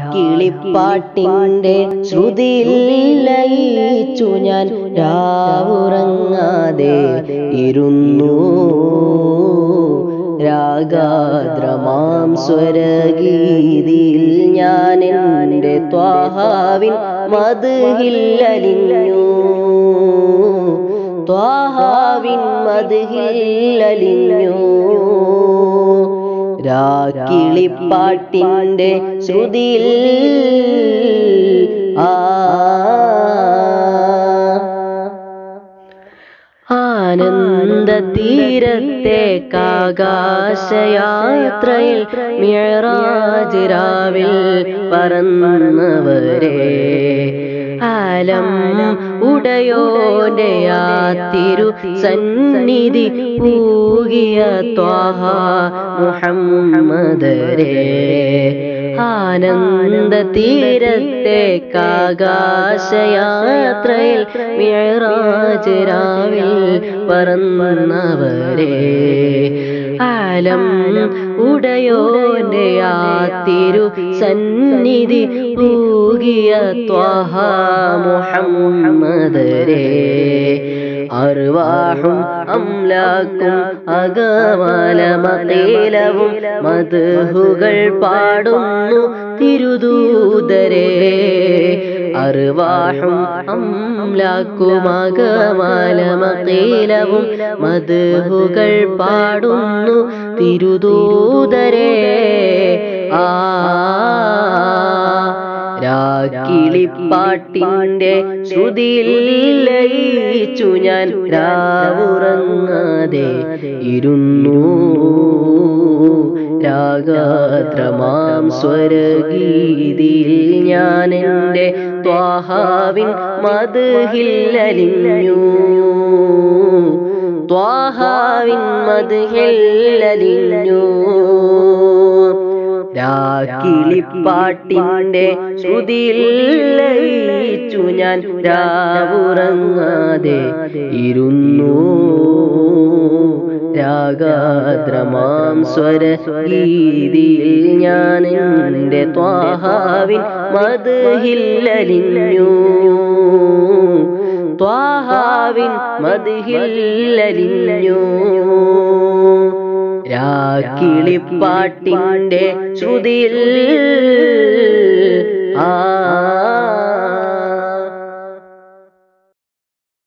രാക്കിളിപ്പാട്ടിന്റെ ശ്രുതിയിൽ ലയിച്ചു ഞാൻ രാവുറങ്ങാതെ ഇരുന്നു. രാഗാദ്രമാം സ്വരഗീതിയിൽ ഞാൻ എന്റെ ത്വാഹാവിൻ മതിഹില്ലലിഞ്ഞു ത്വാഹാവിൻ മതിഹില്ലലിഞ്ഞു രാക്കിളിപ്പാട്ടിന്റെ ശ്രുതിയിൽ ആ. ആനന്ദ തീരത്തെ കാകാശയാത്രയിൽ മിഴറാജിരാവിൽ പറന്നവരെ. ആലം ഉടയോന്റെ ആ തിരു സന്നിധി പൂകിയ ത്വാഹ മുഹമ്മദരെ ആനന്ദ തീരത്തെ കാകാശയാത്രയിൽ മിഴറാജ് രാവിൽ പറന്നവരെ. ആലം ഉടയോന്റെ ആ തിരു സന്നിധി പൂകിയ ത്വാഹ അറിവാഹും അർവാഹും അംലാക്കും അകമാലമീലവും മധുഹുകൾ പാടുന്നു തിരുദൂതരെ. അർവാഹും അംലാക്കും മധുകൾ പാടുന്നു തിരുദൂതരെ. ആ രാക്കിളിപ്പാട്ടിന്റെ ശ്രുതിയിൽ ലയിച്ചു ഞാൻ രാവുറങ്ങാതെ ഇരുന്നു. രാഗാത്രമാം സ്വരഗീതിയിൽ ഞാൻ എന്റെ ത്വാഹാവിൻ മതിഹില്ലലിഞ്ഞു ത്വാഹാവിൻ മതിഹില്ലലിഞ്ഞു രാക്കിളിപ്പാട്ടിന്റെ ശ്രുതിയിൽ ലയിച്ചു ഞാൻ രാവുറങ്ങാതെ ഇരുന്നു. രാഗാദ്രമാം സ്വരഗീതിയിൽ ഞാൻ എന്റെ ത്വാഹാവിൻ മതിഹില്ലലിഞ്ഞു ത്വാഹാവിൻ മതിഹില്ലലിഞ്ഞു രാക്കിളിപ്പാട്ടിന്റെ ശ്രുതിയിൽ